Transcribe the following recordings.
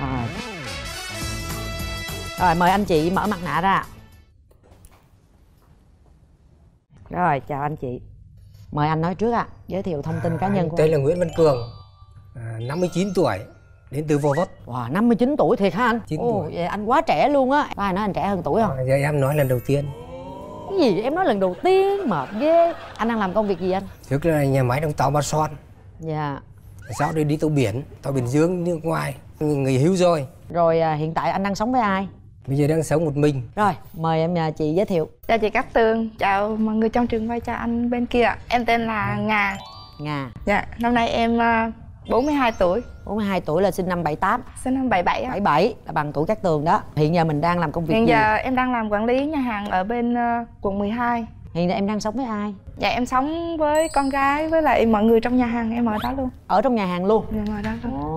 rồi. Rồi mời anh chị mở mặt nạ ra. Rồi chào anh chị. Mời anh nói trước ạ. Giới thiệu thông tin cá nhân của tên anh. là Nguyễn Văn Cường. À, 59 tuổi đến từ Vô Vấp. Wow 59 tuổi thiệt hả anh? 9 Ồ, tuổi. vậy anh quá trẻ luôn á. Có ai nói anh trẻ hơn tuổi không? À, giờ em nói lần đầu tiên. Cái gì em nói lần đầu tiên? Mệt ghê. Anh đang làm công việc gì anh? Trước là nhà máy đóng tàu Ba Son. Dạ. Sau đây đi tàu biển tàu biển dương nước ngoài người hưu rồi. Rồi à, hiện tại anh đang sống với ai? Bây giờ đang sống một mình. Rồi mời em à, chị giới thiệu. Chào chị Cát Tường, chào mọi người trong trường quay, chào anh bên kia. Ạ. Em tên là Ngà Nga. Dạ, năm nay em à, 42 tuổi, 42 tuổi là sinh năm 78 sinh năm 77 ạ. 77 là bằng tuổi Cát Tường đó. Hiện giờ mình đang làm công việc Hiện gì? giờ em đang làm quản lý nhà hàng ở bên à, quận 12 hiện giờ em đang sống với ai? Dạ em sống với con gái với lại mọi người trong nhà hàng em ở đó luôn. Ở trong nhà hàng luôn? Dạ em ở đó luôn. Ồ. à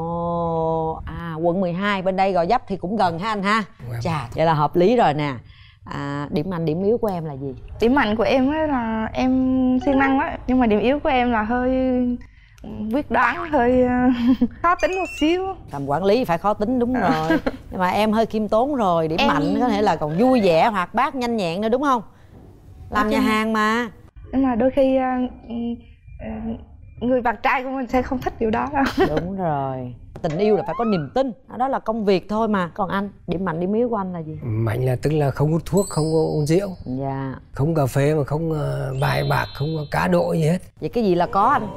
quận 12 bên đây gò dấp thì cũng gần ha anh ha. Vâng. chà vậy là hợp lý rồi nè. À, điểm mạnh điểm yếu của em là gì? Điểm mạnh của em á là em siêng năng á Nhưng mà điểm yếu của em là hơi quyết đoán, hơi à, khó tính một xíu. Làm quản lý phải khó tính đúng rồi. Nhưng mà em hơi khiêm tốn rồi điểm Em- mạnh có thể là còn vui vẻ hoạt bát nhanh nhẹn nữa đúng không? Làm nhà hàng mà. Nhưng mà đôi khi ừ, ừ, người bạn trai của mình sẽ không thích điều đó đâu. Đúng rồi. Tình yêu là phải có niềm tin. Đó là công việc thôi mà. Còn anh điểm mạnh điểm yếu của anh là gì? Mạnh là tức là không hút thuốc không uống rượu. Dạ. Không cà phê mà không ờ, bài bạc không có cá độ gì hết. Vậy cái gì là có anh?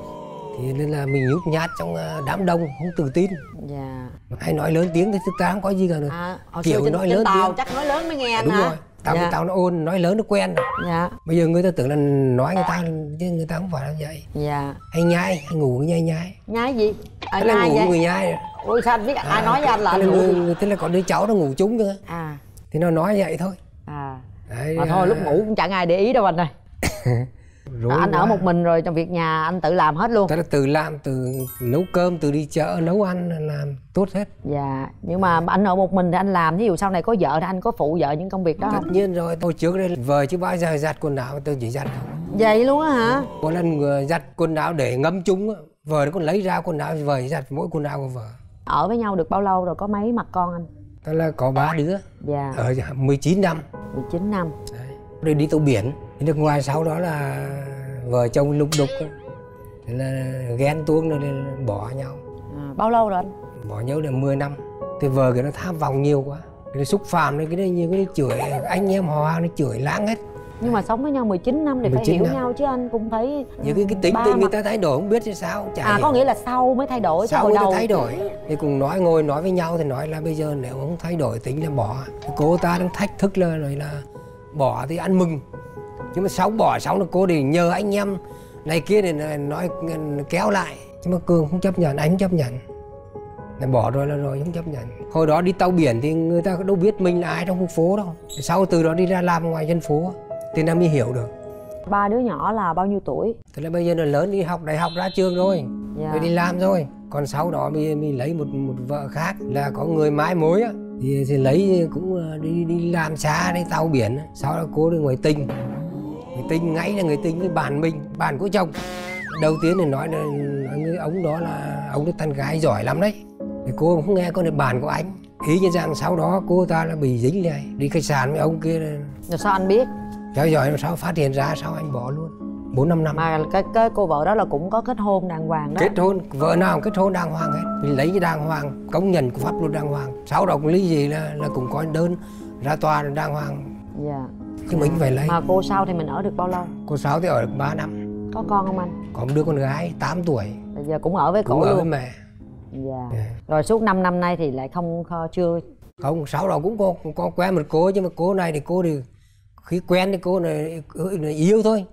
Thì nên là mình nhút nhát trong ờ, đám đông không tự tin. Dạ. Hay nói lớn tiếng thì thực ra không có gì cả được à hồi Kiểu xưa trên, nói trên lớn tàu tiếng. chắc nói lớn mới nghe anh đúng hả? rồi tao dạ. tao nó ôn nói lớn nó quen rồi. Dạ. Bây giờ người ta tưởng là nói người ta chứ người ta không phải là vậy. Dạ. Hay nhai hay ngủ nhai nhai nhái. Gì? À, thế là nhái ngủ vậy. người nhai ui sao anh biết? Ai nói với anh là anh ngủ. người, thế là có đứa cháu nó ngủ chung cơ. À. Thì nó nói vậy thôi. À. Đấy, mà thôi à, lúc ngủ cũng chẳng ai để ý đâu anh ơi rối anh ở quá. một mình rồi trong việc nhà anh tự làm hết luôn. Tức là từ làm từ nấu cơm từ đi chợ nấu ăn làm tốt hết. Dạ nhưng mà anh ở một mình thì anh làm ví dụ sau này có vợ thì anh có phụ vợ những công việc đó tất không? nhiên rồi tôi trước đây vợ chứ bao giờ giặt quần áo tôi chỉ giặt không vậy luôn á hả? Có lần giặt quần áo để ngâm chung á, vợ nó còn lấy ra quần áo vợ giặt mỗi quần áo của vợ. Ở với nhau được bao lâu rồi có mấy mặt con anh? Tức là có ba đứa. Dạ. Ở 19 năm. 19 năm. Đấy. Rồi đi tàu biển nước ngoài sau đó là vợ chồng lục đục là ghen tuông rồi nên bỏ nhau. À, bao lâu rồi anh? Bỏ nhau được 10 năm. Thì vợ cái nó tham vọng nhiều quá. Cái xúc phạm cái này nhiều cái chửi. Anh em họ hàng nó chửi lãng hết. Nhưng mà sống với nhau 19 năm thì phải 19 hiểu năm. nhau chứ anh cũng thấy nhiều cái, cái tính tình người ta thay đổi không biết thì sao chả à hiểu. có nghĩa là sau mới thay đổi người ta đầu. thay đổi. Thì cùng nói ngồi nói với nhau thì nói là bây giờ nếu không thay đổi tính là bỏ. Thì cô ta đang thách thức là rồi là bỏ thì ăn mừng nhưng mà sau bỏ xong là cô thì nhờ anh em. Này kia để nói, kéo lại. Nhưng mà cường không chấp nhận anh không chấp nhận. Là bỏ rồi là rồi không chấp nhận. Hồi đó đi tàu biển thì người ta đâu biết mình là ai trong khu phố đâu. Sau từ đó đi ra làm ngoài dân phố thì nó mới hiểu được. Ba đứa nhỏ là bao nhiêu tuổi? Thế là bây giờ là lớn đi học đại học ra trường rồi. Dạ. Mới đi làm rồi. Còn sau đó mình, mình lấy một một vợ khác Là có người mái mối á. Thì, thì lấy cũng ờ, đi đi làm xa đi tàu biển Sau đó cô đi người tình Tình ngay là người tình với bạn mình Bạn của chồng. Đầu tiên thì nói là nói với ông đó là Ông đó tán gái giỏi lắm đấy. Thì cô không nghe con là bạn của anh. Ý như rằng sau đó cô ta là bị dính lại đi khách sạn với ông kia là rồi sao anh biết? Theo dõi làm sao phát hiện ra sao anh bỏ luôn. Bốn năm năm. Mà cái, cái cô vợ đó là cũng có kết hôn đàng hoàng đó. Kết hôn vợ nào cũng kết hôn đàng hoàng hết. Mình lấy cái đàng hoàng công nhận của pháp luật đàng hoàng. Sau đó cũng lý gì là là cũng có đơn ra tòa đàng hoàng. Dạ chứ mình phải lấy. Mà cô sau thì mình ở được bao lâu? Cô sáu thì ở được 3 năm. Có con không anh? Có một đứa con gái 8 tuổi. Bây giờ cũng ở với cũng cổ ở với luôn mẹ. Dạ. Dạ. rồi suốt 5 năm nay thì lại không chưa? Không sau đó cũng có có quen một cô nhưng mà cô này thì cô thì khi quen thì cô này, này yêu thôi.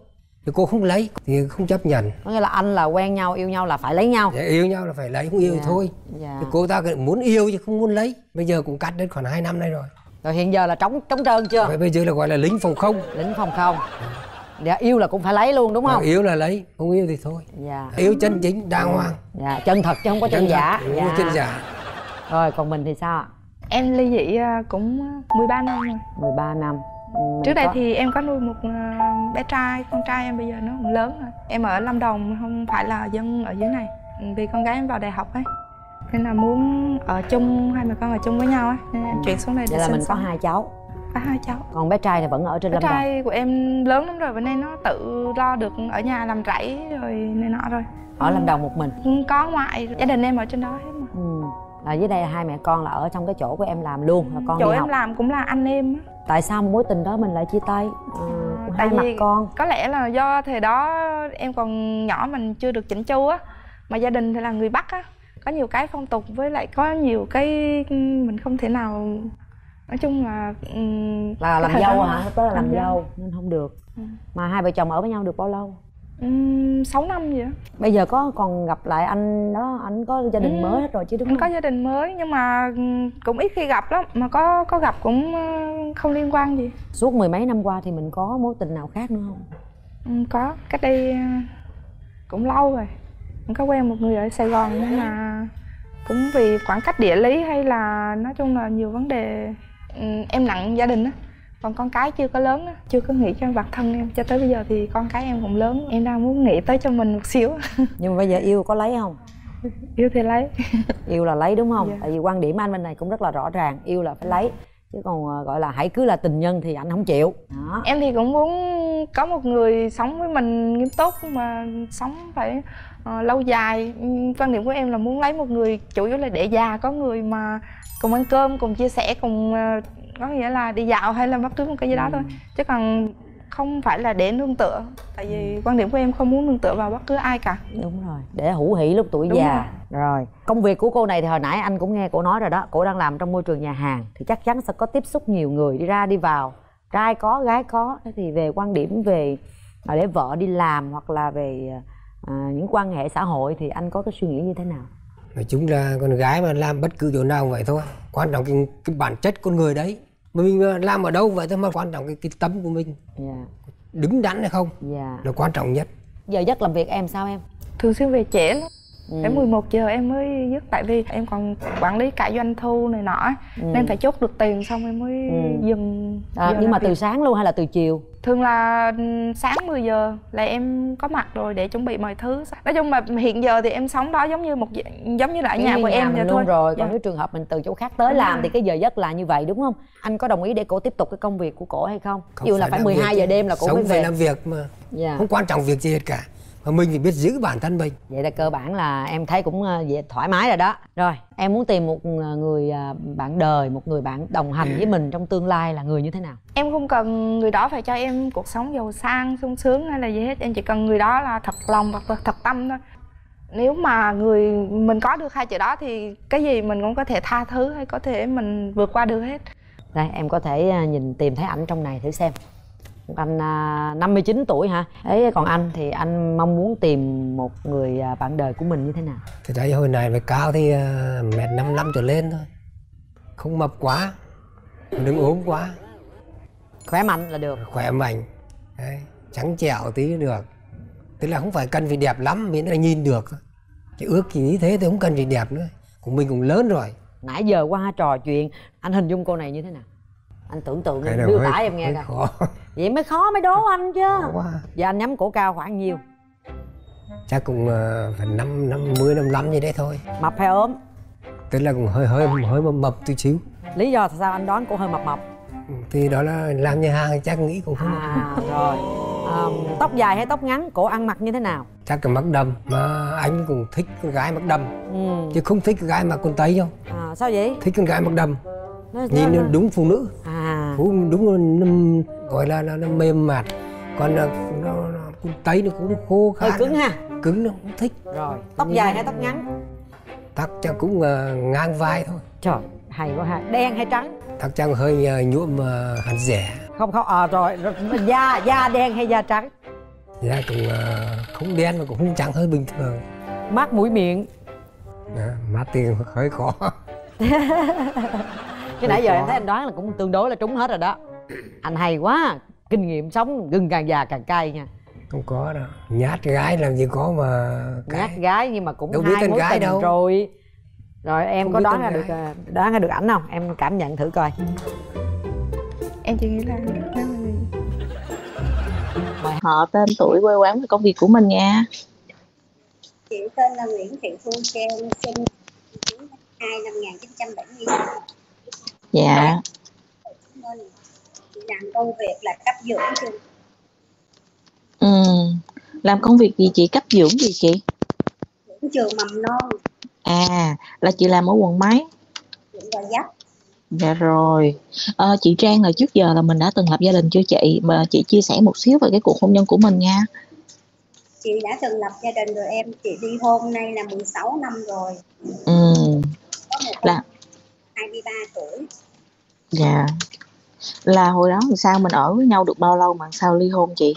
Thì cô không lấy thì không chấp nhận. Có nghĩa là anh là quen nhau yêu nhau là phải lấy nhau. Dạ, yêu nhau là phải lấy không yêu thì Dạ. thôi. Dạ. Thì cô ta muốn yêu chứ không muốn lấy. Bây giờ cũng cắt đến khoảng 2 năm nay rồi rồi hiện giờ là trống trống trơn chưa? Vậy bây giờ là gọi là lính phòng không. Lính phòng không. Dạ yêu là cũng phải lấy luôn đúng không? yêu là lấy không yêu thì thôi. Dạ. Yêu chân chính đàng hoàng. Dạ chân thật chứ không có chân, Chân thật, giả. không dạ. có chân giả. Rồi còn mình thì sao ạ? Em ly dị à, cũng 13 năm rồi. 13 năm. Ừ, mình Trước đây có- thì em có nuôi một à, bé trai, con trai em bây giờ nó cũng lớn rồi. Em ở Lâm Đồng không phải là dân ở dưới này. Vì con gái em vào đại học ấy nên là muốn ở chung hai mẹ con ở chung với nhau á nên em chuyển xuống đây để vậy là mình có sống. hai cháu có hai cháu còn bé trai thì vẫn ở trên Bé lâm đồng trai của em lớn lắm rồi, bên đây nó tự lo được ở nhà làm rẫy rồi này nọ rồi. ở lâm đồng một mình Có ngoại, gia đình em ở trên đó hết mà. ừ. ở dưới đây hai mẹ con là ở trong cái chỗ của em làm luôn là con Chỗ em học làm cũng là anh em á. tại sao mối tình đó mình lại chia tay ừ, tại hai mặt con Có lẽ là do thời đó em còn nhỏ mình chưa được chỉnh chu á. Mà gia đình thì là người Bắc á. Có nhiều cái phong tục với lại có nhiều cái mình không thể nào nói chung là là làm dâu hả tức là làm làm dâu. nên không được Ừ. mà hai vợ chồng ở với nhau được bao lâu 6 năm đó. bây giờ có còn gặp lại anh đó anh có gia đình Ừ. mới hết rồi chứ đúng Anh không có gia đình mới nhưng mà cũng ít khi gặp lắm mà có có gặp cũng không liên quan gì. suốt mười mấy năm qua thì mình có mối tình nào khác nữa không Ừ, có cách đây cũng lâu rồi có quen một người ở Sài Gòn nhưng mà cũng vì khoảng cách địa lý hay là nói chung là nhiều vấn đề ừ, em nặng gia đình á. Còn con cái chưa có lớn á chưa có nghĩ cho bản thân em. Cho tới bây giờ thì con cái em cũng lớn em đang muốn nghĩ tới cho mình một xíu. Nhưng mà bây giờ yêu có lấy không? Yêu thì lấy. Yêu là lấy đúng không? Dạ. tại vì quan điểm anh bên này cũng rất là rõ ràng yêu là phải lấy. Chứ còn ờ, gọi là hãy cứ là tình nhân thì anh không chịu. Đó. Em thì cũng muốn có một người sống với mình nghiêm túc mà sống phải ờ, lâu dài. Ừm, quan điểm của em là muốn lấy một người chủ yếu là để già có người mà cùng ăn cơm cùng chia sẻ cùng ờ, có nghĩa là đi dạo hay là bất cứ một cái gì đó thôi. Chứ còn không phải là để nương tựa. Tại vì quan điểm của em không muốn nương tựa vào bất cứ ai cả. Đúng rồi để hữu hỷ lúc tuổi Đúng già. rồi. công việc của cô này thì hồi nãy anh cũng nghe cô nói rồi đó. Cô đang làm trong môi trường nhà hàng thì chắc chắn sẽ có tiếp xúc nhiều người đi ra đi vào. Trai có gái có. Thế thì về quan điểm về à, để vợ đi làm hoặc là về à, những quan hệ xã hội thì anh có cái suy nghĩ như thế nào? Nói chung là con gái mà làm bất cứ chỗ nào cũng vậy thôi. Quan trọng cái, cái bản chất con người đấy. Mà mình mà làm ở đâu vậy thôi mà quan trọng cái, cái tâm của mình. Dạ. Đứng đắn hay không dạ. là quan trọng nhất. Giờ giấc làm việc em sao em? Thường xuyên về trễ lắm Ừ. đến 11 giờ em mới dứt tại vì em còn quản lý cả doanh thu này nọ. Ừ. nên phải chốt được tiền xong em mới Ừ. dừng à, nhưng mà làm từ việc. sáng luôn hay là từ chiều thường là ừ, sáng 10 giờ là em có mặt rồi để chuẩn bị mọi thứ nói chung là hiện giờ thì em sống đó giống như một giống như là ở nhà của em vậy luôn thôi rồi còn Dạ. nếu trường hợp mình từ chỗ khác tới Đúng làm rồi. thì cái giờ giấc là như vậy đúng không anh có đồng ý để cổ tiếp tục cái công việc của cổ hay không Không dụ là phải làm 12 việc giờ đêm là cổ sống mới phải về làm việc mà dạ không quan trọng việc gì hết cả mà mình phải biết giữ bản thân mình. Vậy là cơ bản là em thấy cũng ờ, về thoải mái rồi đó. Rồi em muốn tìm một ờ, người ờ, bạn đời một người bạn đồng hành với mình trong tương lai là người như thế nào? Em không cần người đó phải cho em cuộc sống giàu sang sung sướng hay là gì hết. Em chỉ cần người đó là thật lòng và thật tâm thôi. Nếu mà người mình có được hai chữ đó thì cái gì mình cũng có thể tha thứ hay có thể mình vượt qua được hết. Đây em có thể nhìn tìm thấy ảnh trong này thử xem anh à, 59 tuổi hả? Ấy còn anh thì anh mong muốn tìm một người à, bạn đời của mình như thế nào? Thì thấy hồi này phải cao thì mét năm năm trở lên thôi. Không mập quá đừng ốm quá. Khỏe mạnh là được. Khỏe mạnh. Đấy, trắng trẻo tí được. Tức là không phải cần phải đẹp lắm miễn là nhìn được. Chứ ước gì thế thì không cần phải đẹp nữa. Của mình cũng lớn rồi. Nãy giờ qua trò chuyện anh hình dung cô này như thế nào anh tưởng tượng cái hơi, tả em nghe coi. khó. Vậy mới khó mới đố anh chứ. khó quá. Giờ anh nhắm cổ cao khoảng nhiêu? Chắc cũng uh, phải năm năm mươi năm lăm gì đấy thôi. Mập hay ốm? Tức là cũng hơi hơi hơi mập mập tí xíu. Lý do sao anh đoán cô hơi mập mập? Thì đó là làm nhà hàng chắc nghĩ cũng không à rồi. À, tóc dài hay tóc ngắn? Cổ ăn mặc như thế nào? Chắc cái mắt đầm mà anh cũng thích con gái mắt đầm. Ừ. Chứ không thích con gái mặc quần tây đâu. À, sao vậy? Thích con gái mặc đầm. Nó, nhìn nó đúng phụ nữ. À Phụ đúng là nó, gọi là, là nó mềm mạt. Còn là nó, nó quần tây nó cũng khô khá hơi cứng ha. Cứng nó không thích. Rồi tóc dài hay tóc ngắn? Tóc chắc cũng uh, ngang vai thôi. Trời hay quá ha. Đen hay trắng? Tóc chắc hơi uh, nhuộm uh, hạt rẻ. Không không à rồi, rồi da da đen hay da trắng? Da cũng uh, không đen mà cũng không trắng hơi bình thường. Mắt mũi miệng? Đó, mắt thì hơi khó chứ nãy giờ em thấy anh đoán là cũng tương đối là trúng hết rồi đó. Anh hay quá kinh nghiệm sống gừng càng già càng cay nha. Không có đâu nhát gái làm gì có mà nhát cái gái nhưng mà cũng Đâu biết hai tên mối gái tình đâu. rồi. Rồi em Không có biết đoán tên ra gái. được à, đoán ra được ảnh không? Em cảm nhận thử coi. Em chỉ nghĩ là họ tên tuổi quê quán và công việc của mình nha. Chị tên là Nguyễn Thị Phương Trang, sinh 99 2 năm 1976 dạ. Chị làm công việc là cấp dưỡng trường ừ. làm công việc gì chị? Cấp dưỡng gì chị? Dưỡng trường mầm non. À là chị làm ở quận mấy? Quận Gò Vấp. Dạ rồi. À, chị Trang là trước giờ là mình đã từng lập gia đình chưa chị? Mà chị chia sẻ một xíu về cái cuộc hôn nhân của mình nha. Chị đã từng lập gia đình rồi em. Chị đi hôn nay là 16 năm rồi. Ừ. Có một là 23 tuổi. Dạ. Là hồi đó làm sao? Mình ở với nhau được bao lâu mà sao ly hôn chị?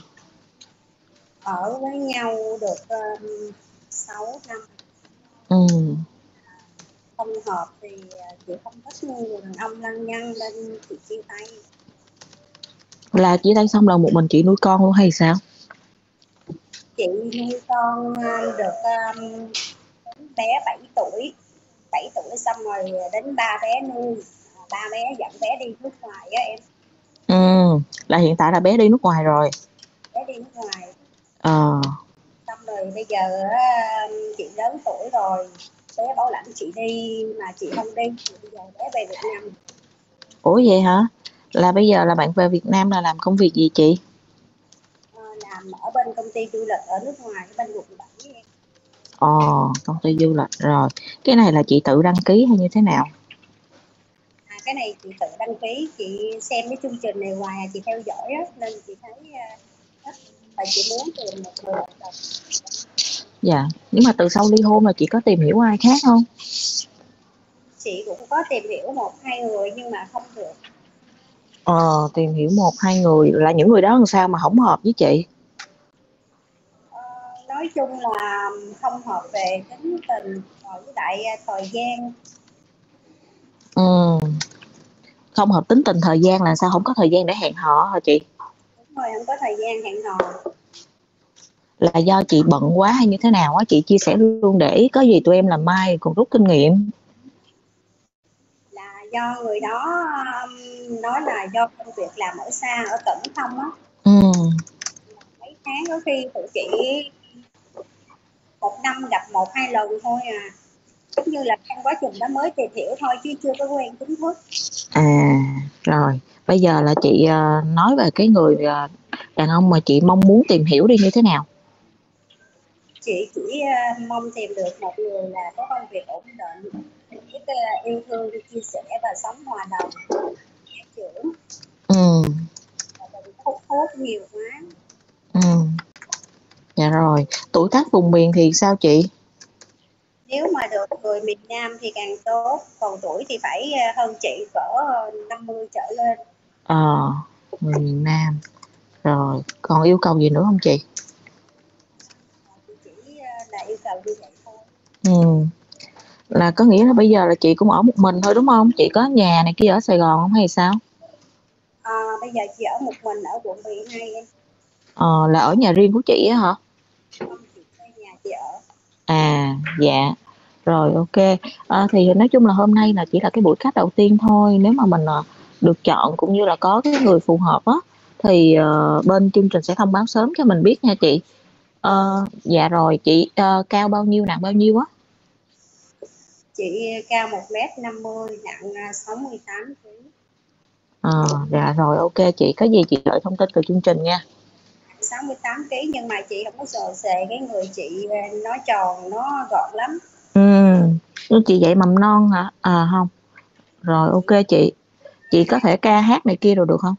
Ở với nhau được um, 6 năm. Ừ. Không hợp thì uh, chị không thích người đàn ông lăng nhăng nên chị chia tay. Là chỉ tay xong là một mình chị nuôi con luôn hay sao? Chị nuôi con um, được um, bé 7 tuổi 7 tuổi xong rồi đến ba bé nuôi. Ba bé dẫn bé đi nước ngoài á em. Ừ là hiện tại là bé đi nước ngoài rồi. Bé đi nước ngoài. Ờ. Xong rồi bây giờ chị lớn tuổi rồi bé bảo lãnh chị đi mà chị không đi thì bây giờ bé về Việt Nam. Ủa vậy hả? Là bây giờ là bạn về Việt Nam là làm công việc gì chị? Ờ, làm ở bên công ty du lịch ở nước ngoài ở bên quận 7 em. Ồ, công ty du lịch rồi. Cái này là chị tự đăng ký hay như thế nào? à, cái này chị tự đăng ký chị xem cái chương trình này hoài chị theo dõi á nên chị thấy uh, thích và chị muốn tìm một người bạn đồng Dạ. Nhưng mà từ sau ly hôn là chị có tìm hiểu ai khác không? chị cũng có tìm hiểu một hai người nhưng mà không được Ờ, tìm hiểu một hai người là những người đó làm sao mà không hợp với chị? Nói chung là không hợp về tính tình rồi với lại à, thời gian Ừ. Không hợp tính tình thời gian là sao không có thời gian để hẹn hò hả chị? đúng rồi không có thời gian hẹn hò Là do chị bận quá hay như thế nào á? Chị chia sẻ luôn để có gì tụi em làm mai còn rút kinh nghiệm. là do người đó um, nói là do công việc làm ở xa ở tỉnh không á Ừ. mấy tháng có khi tụi chị một năm gặp một hai lần thôi à giống như là trong quá trình đó mới tìm hiểu thôi chứ chưa có quen chính thức À, rồi. Bây giờ là chị ờ, nói về cái người ờ, đàn ông mà chị mong muốn tìm hiểu đi như thế nào? chị chỉ uh, mong tìm được một người là có công việc ổn định biết yêu thương chia sẻ và sống hòa đồng trưởng Ừ. và đừng hút hút nhiều quá Ừ. Dạ rồi. Tuổi tác vùng miền thì sao chị? nếu mà được người miền Nam thì càng tốt còn tuổi thì phải uh, hơn chị cỡ 50 trở lên Ờ, người miền Nam. Rồi, còn yêu cầu gì nữa không chị? chỉ uh, là yêu cầu như vậy thôi Ừ. Là có nghĩa là bây giờ là chị cũng ở một mình thôi đúng không? Chị có nhà này kia ở Sài Gòn không hay sao? à, bây giờ chị ở một mình ở quận 12 em Ờ, là ở nhà riêng của chị á hả? không chị thuê nhà chị ở À, dạ. Rồi, ok. À, thì nói chung là hôm nay là chỉ là cái buổi khách đầu tiên thôi. Nếu mà mình ờ, được chọn cũng như là có cái người phù hợp á, thì ờ, bên chương trình sẽ thông báo sớm cho mình biết nha chị. Ờ, dạ rồi, chị ờ, cao bao nhiêu, nặng bao nhiêu á? chị cao 1m50 nặng à, 68 kg Ờ, dạ rồi, ok chị. Có gì chị đợi thông tin từ chương trình nha. 68 kg nhưng mà chị không có sờ xề cái người chị à, nó tròn nó gọn lắm Ừ, chị dạy mầm non hả? À không. Rồi, ok chị. Chị có thể ca hát này kia rồi được không?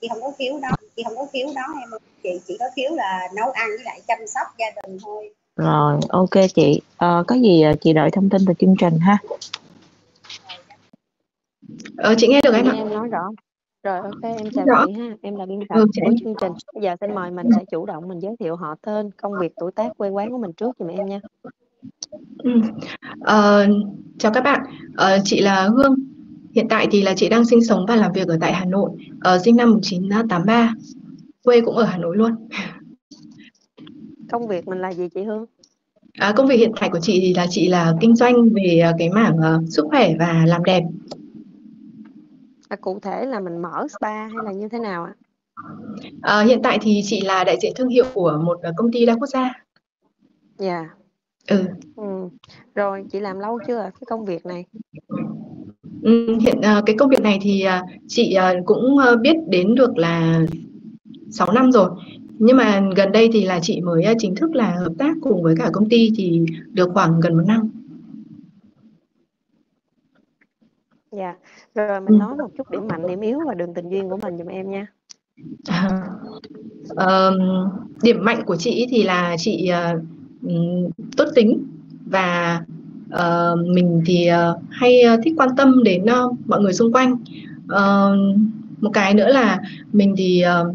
chị không có khiếu đó chị không có khiếu đó em ơi. chị chỉ có khiếu là nấu ăn với lại chăm sóc gia đình thôi Rồi, ok chị. Ờ, có gì ờ, chị đợi thông tin từ chương trình ha. Ờ, chị nghe được em ạ. em nói rõ rồi ok em chào chị ha em là biên tập Ừ, của chương trình giờ xin mời mình sẽ chủ động mình giới thiệu họ tên công việc tuổi tác quê quán của mình trước giùm em nha Ừ. Ờ, chào các bạn. Ờ, chị là Hương. Hiện tại thì là chị đang sinh sống và làm việc ở tại Hà Nội. Ờ, sinh năm 1983. Quê cũng ở Hà Nội luôn. công việc mình là gì chị Hương À, công việc hiện tại của chị thì là chị là kinh doanh về ờ, cái mảng ờ, sức khỏe và làm đẹp. À, cụ thể là mình mở spa hay là như thế nào ạ? Ờ, hiện tại thì chị là đại diện thương hiệu của một ờ, công ty đa quốc gia. dạ. Ừ. Ừ. rồi chị làm lâu chưa cái công việc này? Ừ, hiện uh, cái công việc này thì uh, chị uh, cũng biết đến được là 6 năm rồi. Nhưng mà gần đây thì là chị mới chính thức là hợp tác cùng với cả công ty thì được khoảng gần một năm dạ. Rồi mình nói một chút điểm mạnh điểm yếu và đường tình duyên của mình giùm em nha. À, ờm, điểm mạnh của chị thì là chị ừm, tốt tính và ờ, mình thì ờ, hay thích quan tâm đến ờ, mọi người xung quanh. Ờ, một cái nữa là mình thì ờ,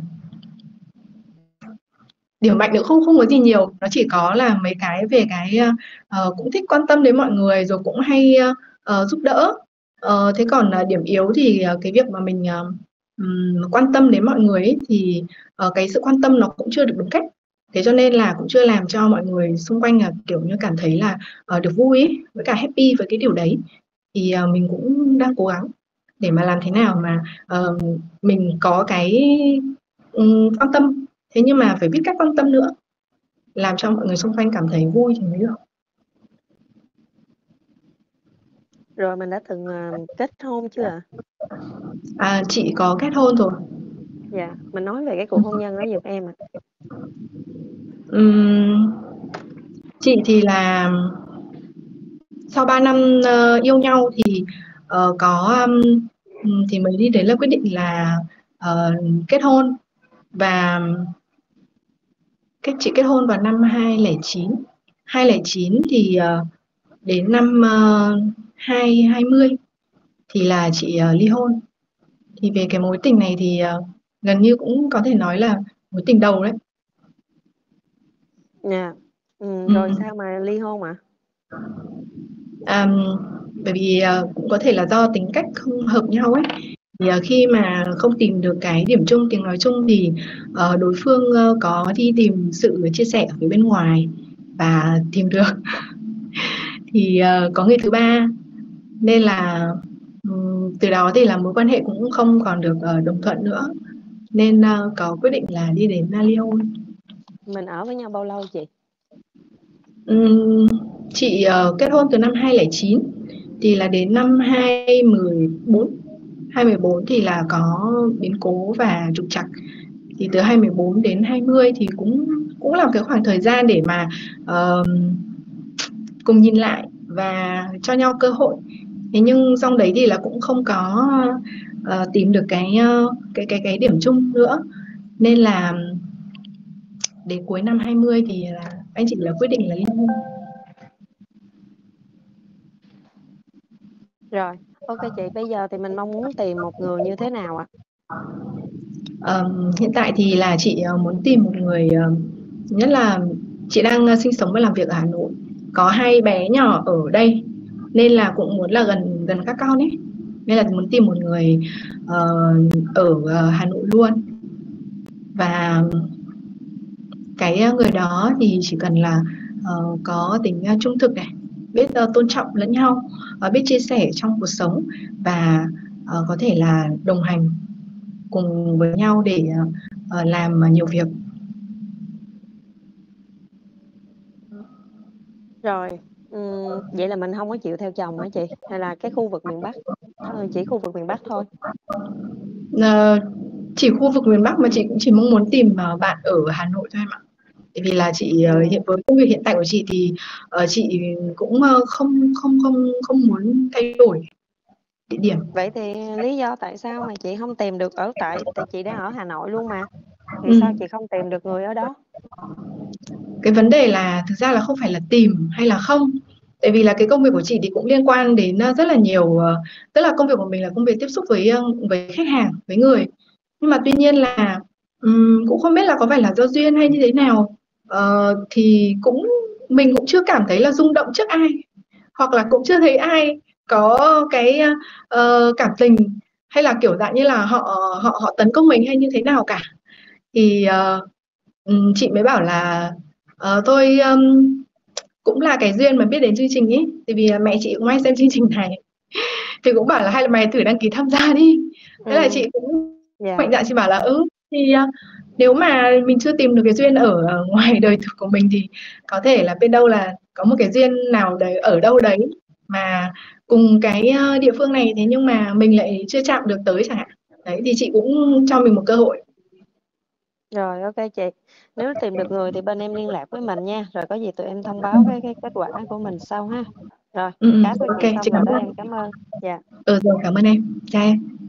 điểm mạnh nữa không không có gì nhiều, nó chỉ có là mấy cái về cái ờ, cũng thích quan tâm đến mọi người rồi cũng hay ờ, giúp đỡ. Ờ, thế còn à, điểm yếu thì à, cái việc mà mình ờ, ừm, quan tâm đến mọi người ấy, thì ờ, cái sự quan tâm nó cũng chưa được đúng cách. Thế cho nên là cũng chưa làm cho mọi người xung quanh là kiểu như cảm thấy là ờ, được vui ấy, với cả happy với cái điều đấy. Thì ờ, mình cũng đang cố gắng để mà làm thế nào mà ờ, mình có cái ừm, quan tâm. Thế nhưng mà phải biết cách quan tâm nữa làm cho mọi người xung quanh cảm thấy vui thì mới được. Rồi mình đã từng ờ, kết hôn chưa? Ạ à, chị có kết hôn rồi. Dạ mình nói về cái cuộc hôn nhân đó giùm em ạ. Ừm, chị thì là sau 3 năm ờ, yêu nhau thì ờ, có um, thì mới đi đến là quyết định là ờ, kết hôn. Và kết chị kết hôn vào năm 2009 2009 thì ờ, đến năm uh, 2020 thì là chị ờ, ly hôn. Thì về cái mối tình này thì ờ, gần như cũng có thể nói là mối tình đầu đấy. Dạ. Ừ, Ừ. rồi sao mà ly hôn ạ? À, bởi vì à, cũng có thể là do tính cách không hợp nhau ấy. Thì à, khi mà không tìm được cái điểm chung tiếng nói chung thì ờ, đối phương ờ, có đi tìm sự chia sẻ ở phía bên ngoài và tìm được. Thì ờ, có người thứ ba nên là từ đó thì là mối quan hệ cũng không còn được ờ, đồng thuận nữa. Nên ờ, có quyết định là đi đến uh, ly hôn mình ở với nhau bao lâu chị? Chị ờ, kết hôn từ năm 2009 thì là đến năm 2014 2014 thì là có biến cố và trục trặc. Thì từ 2014 đến 20 thì cũng cũng là cái khoảng thời gian để mà ờ, cùng nhìn lại và cho nhau cơ hội thế nhưng trong đấy thì là cũng không có ờ, tìm được cái ờ, cái cái cái điểm chung nữa. Nên là đến cuối năm 20 thì là anh chị là quyết định là ly hôn. Rồi ok chị bây giờ thì mình mong muốn tìm một người như thế nào ạ? Ờm, hiện tại thì là chị ờ, muốn tìm một người nhất là chị đang sinh sống và làm việc ở Hà Nội. Có hai bé nhỏ ở đây nên là cũng muốn là gần gần các con ấy. Nên là muốn tìm một người uh, ở ờ, Hà Nội luôn. Và cái ờ, người đó thì chỉ cần là uh, có tính uh, trung thực này biết uh, tôn trọng lẫn nhau uh, biết chia sẻ trong cuộc sống và uh, có thể là đồng hành cùng với nhau để uh, làm làm nhiều việc. Rồi vậy là mình không có chịu theo chồng hả chị hay là cái khu vực miền Bắc thôi chỉ khu vực miền Bắc thôi Ờ, chỉ khu vực miền Bắc mà chị cũng chỉ mong muốn tìm ờ, bạn ở Hà Nội thôi em ạ. Tại vì là chị ờ, hiện với công việc hiện tại của chị thì ờ, chị cũng ờ, không không không không muốn thay đổi địa điểm. vậy thì lý do tại sao mà chị không tìm được ở tại tại chị đang ở Hà Nội luôn mà thì Ừ. sao chị không tìm được người ở đó cái vấn đề là thực ra là không phải là tìm hay là không. Tại vì là cái công việc của chị thì cũng liên quan đến ờ, rất là nhiều ờ, tức là công việc của mình là công việc tiếp xúc với ờ, với khách hàng, với người. Nhưng mà tuy nhiên là um, cũng không biết là có phải là do duyên hay như thế nào uh, thì cũng mình cũng chưa cảm thấy là rung động trước ai hoặc là cũng chưa thấy ai có cái uh, cảm tình hay là kiểu dạng như là họ họ họ tấn công mình hay như thế nào cả thì uh, chị mới bảo là ờ, tôi ừm, cũng là cái duyên mà biết đến chương trình ấy tại vì là mẹ chị cũng hay xem chương trình này. Thì cũng bảo là hay là mày thử đăng ký tham gia đi. Thế là ừ. chị cũng dạ. mạnh dạn chị bảo là ừ thì nếu mà mình chưa tìm được cái duyên ở ngoài đời thực của mình thì có thể là biết đâu là có một cái duyên nào đấy ở đâu đấy mà cùng cái ờ, địa phương này thế nhưng mà mình lại chưa chạm được tới chẳng hạn. Đấy thì chị cũng cho mình một cơ hội Rồi, ok chị. Nếu tìm được người thì bên em liên lạc với mình nha, rồi có gì tụi em thông báo cái cái kết quả của mình sau ha. Rồi, ừ, ừ, cá của chị xong chị rồi cảm đó ơn em cảm ơn. Dạ. ừ rồi cảm ơn em chào em